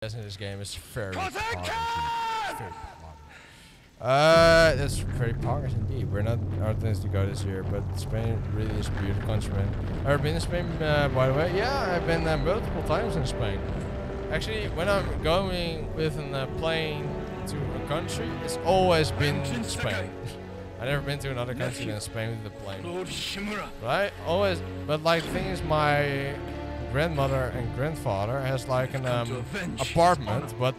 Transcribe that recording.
in this game is very poggers. Very poggers. Uh, that's very poggers indeed. We're not our things to go this year, but Spain really is a beautiful country, man. Ever been to Spain, uh, by the way? Yeah, I've been uh, multiple times in Spain. Actually, when I'm going with a uh, plane to a country, it's always been Spain. I've never been to another country than Spain with the plane. Right? Always. But like, the thing is, my grandmother and grandfather has like an um, apartment, but